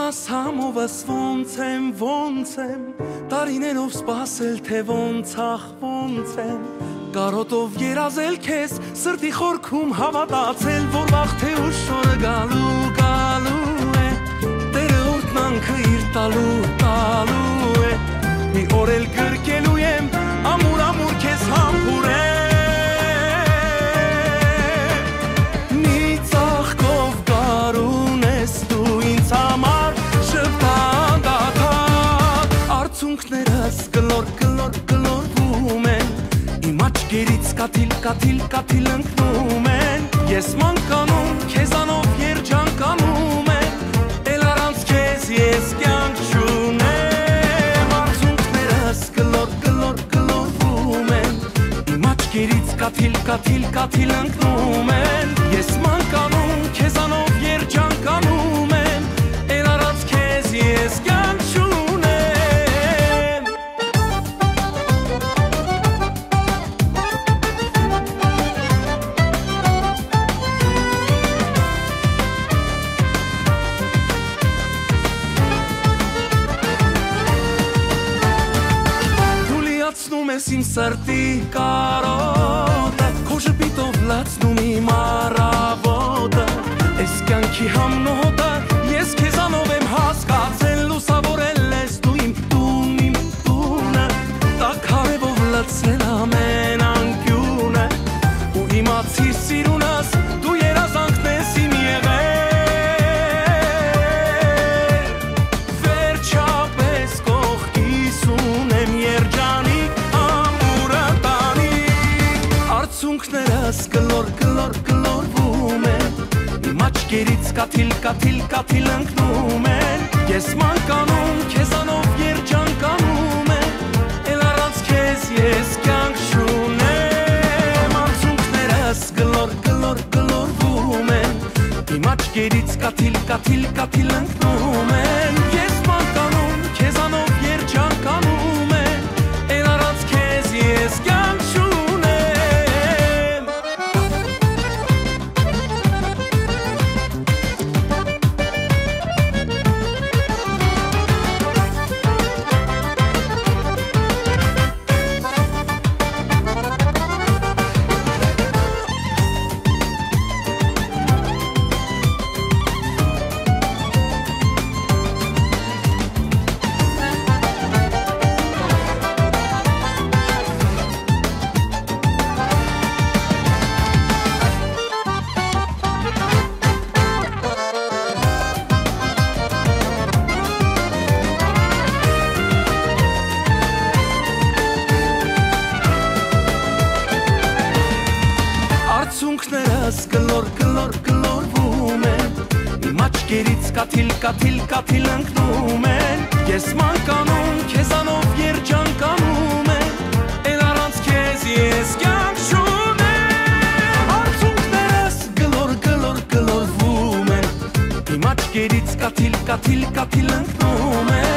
Իմաս համովս ոնց եմ, ոնց եմ Տարիներով սպասել, թե ոնց ախ ոնց եմ Կարոտով երազել քեզ, սրտի խորքում հավատացել, որ վաղ թե ուշ օրը գալու, գալու է Տերը օրտնանքը իր տալու, տալու է Մի օր էլ կաթիլ, կաթիլ, կաթիլ ընկնում են Ես մանկանում, քեզանով երջանկանում են Էլ առանց քեզ ես կյանք չունեմ Արցունքներս գլոր, գլոր, գլորվում են Իմ աչկերից կաթիլ, կաթիլ, կաթիլ ընկնում են Ես մանկանում, քեզանով երջանկանում են Էլ առանց քեզ ես կյանք सर्तिकारो արցունքներս գլոր գլոր գլորվում են իմ աչքերից կաթիլ կաթիլ կաթիլ ընկնում են ես մանկանում քեզանով երջանկանում եմ ել առանց քեզ ես կյանք չունեմ արցունքներս գլոր գլոր գլորվում են իմ աչքերից կաթիլ կաթիլ կաթիլ ընկնում արցունքներս գլոր գլոր գլորվում են իմ աչքերից կաթիլ կաթիլ կաթիլ ընկնում են ես մանկանում քեզանով երջանկանում եմ ել առանց քեզ ես կյանք չունեմ արցունքներս գլոր գլոր գլորվում են իմ աչքերից կաթիլ կաթիլ կաթիլ ընկնում են